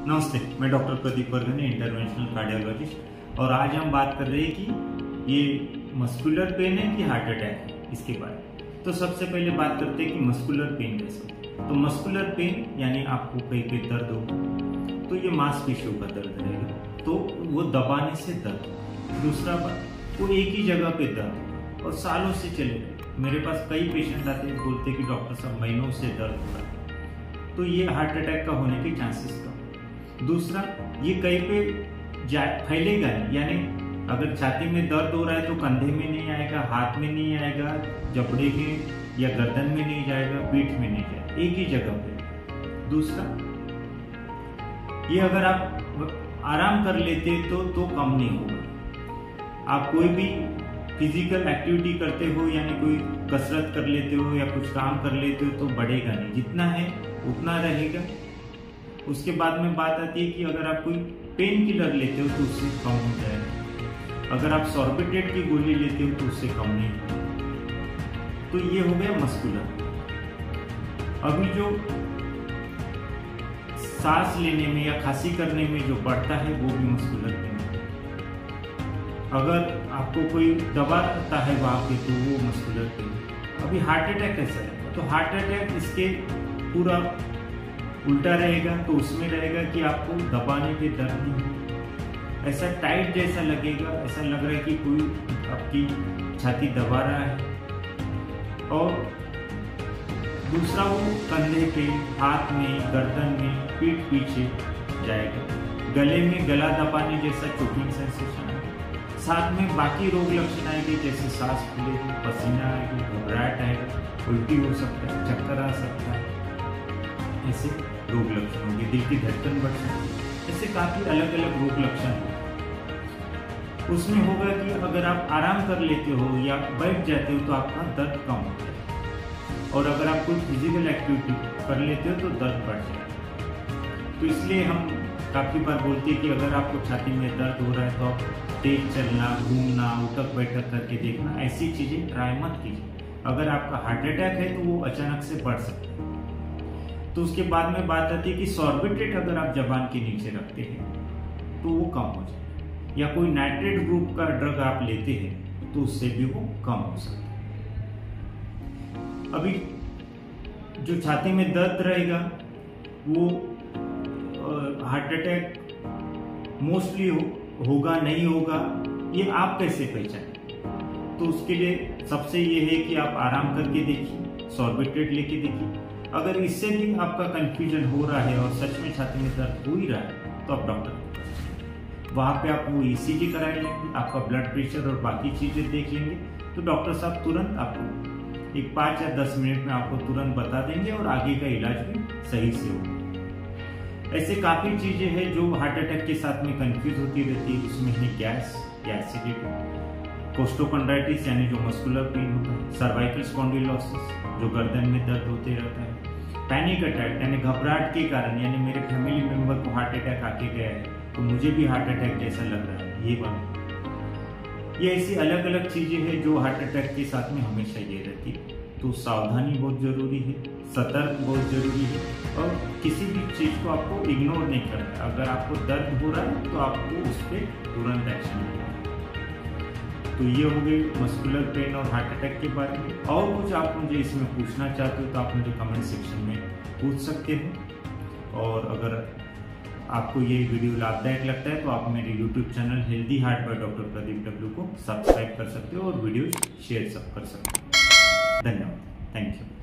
नमस्ते, मैं doctor Pradeep Vargane interventional cardiologist और आज हम बात कर रहे हैं कि ये मस्कुलर पेन है कि हार्ट अटैक है, इसके बारे में। तो सबसे पहले बात करते हैं कि मस्कुलर पेन कैसे तो मस्कुलर पेन यानी आपको कहीं पे दर्द हो तो ये मांसपेशियों का दर्द रहेगा तो वो दबाने से दर्द दूसरा बात, वो एक ही जगह पे दर्द और सालों से चले मेरे पास कई पेशेंट आते हैं, बोलते कि डॉक्टर साहब, महीनों से दर्द हो रहा है। तो ये हार्ट अटैक का होने के चांसेस कम दूसरा, ये कहीं पे फैलेगा नहीं। यानी अगर छाती में दर्द हो रहा है तो कंधे में नहीं आएगा, हाथ में नहीं आएगा, जबड़े में या गर्दन में नहीं जाएगा, पीठ में नहीं जाएगा। एक ही जगह पे। दूसरा, ये अगर आप आराम कर लेते तो तो कम नहीं होगा। आप कोई भी फ़िज़िकल एक्टिविटी करते हो, यानी कोई कसरत कर लेते हो या कुछ काम कर लेते हो तो बढ़ेगा नहीं। जितना है, उतना रहेगा। उसके बाद में बात आती है कि अगर आप कोई पेन किलर लेते हो तो उससे कम हो। जाएगा अगर आप सॉर्बिटेट की गोली लेते हो तो उससे कम नहीं तो ये हो गया मस्कुलर। अभी जो सांस लेने में या खांसी करने में जो बढ़ता है, वो भी मस्कुलर पेन अगर आपको कोई दबा करता है वहाँ पे तो वो मस्कुलर पेन अभी हार्ट अटैक कैसा है? तो हार्ट अटैक इसके पूरा उल्टा रहेगा तो उसमें रहेगा कि आपको दबाने पे दर्द नहीं ऐसा टाइट जैसा लगेगा, ऐसा लग रहा है कि कोई आपकी छाती दबा रहा है। और दूसरा वो कंधे पे, हाथ में, गर्दन में, पीठ पीछे जाएगा। गले में गला दबाने जैसा चोकिंग सेंसेशन साथ में बाकी रोग लक्षण आएँगे, जैसे सांस फूलेगी, पसीना आएगी, घबराहट आएगा, उल्टी हो सकता है, चक्कर आ सकता है। ऐसे रोग लक्षण होंगे, दिल की धड़कन बढ़ सकती है। ऐसे काफ़ी अलग अलग रोग लक्षण होंगे उसमें होगा कि अगर आप आराम कर लेते हो या बैठ जाते हो तो आपका दर्द कम हो। जाएगा और अगर आप कोई फ़िज़िकल एक्टिविटी कर लेते हो तो दर्द बढ़ जाएगा तो इसलिए हम काफ़ी बार बोलते हैं कि अगर आपको छाती में दर्द हो रहा है तो आप तेज चलना, घूमना, उठक बैठक करके देखना, ऐसी चीज़ें ट्राई मत कीजिए। अगर आपका हार्ट अटैक है तो वो अचानक से बढ़ सकता है। तो उसके बाद में बात आती है कि सॉर्बिट्रेट अगर आप जबान के नीचे रखते हैं तो वो कम हो जाए या कोई नाइट्रेट ग्रुप का ड्रग आप लेते हैं तो उससे भी वो कम हो सकता है। अभी जो छाती में दर्द रहेगा, वो हार्ट अटैक मोस्टली होगा, नहीं होगा, ये आप कैसे पहचाने? तो उसके लिए सबसे ये है कि आप आराम करके देखिए सॉर्बिट्रेट लेके देखिए। अगर इससे भी आपका कंफ्यूजन हो रहा है और सच में छाती में दर्द हो ही रहा है तो आप डॉक्टर वहाँ पे आप वो ईसीजी करा लेंगे आपका ब्लड प्रेशर और बाकी चीज़ें देख लेंगे। तो डॉक्टर साहब तुरंत आपको एक पाँच या दस मिनट में आपको तुरंत बता देंगे और आगे का इलाज भी सही से होगा। ऐसे काफ़ी चीज़ें हैं जो हार्ट अटैक के साथ में कंफ्यूज होती रहती है उसमें है गैस या एसिडिटी कोस्टोकॉन्ड्राइटिस, यानी जो मस्कुलर पेन होता है सर्वाइकल स्पॉन्डिलोसिस जो गर्दन में दर्द होते रहता है पैनिक अटैक यानी घबराहट के कारण, यानी मेरे फैमिली मेंबर को हार्ट अटैक आके गया है तो मुझे भी हार्ट अटैक जैसा लग रहा है, ये बात। ये ऐसी अलग अलग चीज़ें हैं जो हार्ट अटैक के साथ में हमेशा ये रहती है। तो सावधानी बहुत ज़रूरी है, सतर्क बहुत ज़रूरी है, और किसी भी चीज़ को आपको इग्नोर नहीं करना है। अगर आपको दर्द हो रहा है तो आपको उस पर तुरंत एक्शन तो ये हो गई मस्कुलर पेन और हार्ट अटैक के बारे में। और कुछ आप मुझे इसमें पूछना चाहते हो तो आप मुझे कमेंट सेक्शन में पूछ सकते हो। और अगर आपको ये वीडियो लाभदायक लगता है तो आप मेरे YouTube channel healthy heart by doctor Pradeep W को सब्सक्राइब कर सकते हो और वीडियो शेयर सब कर सकते हो। धन्यवाद। Thank you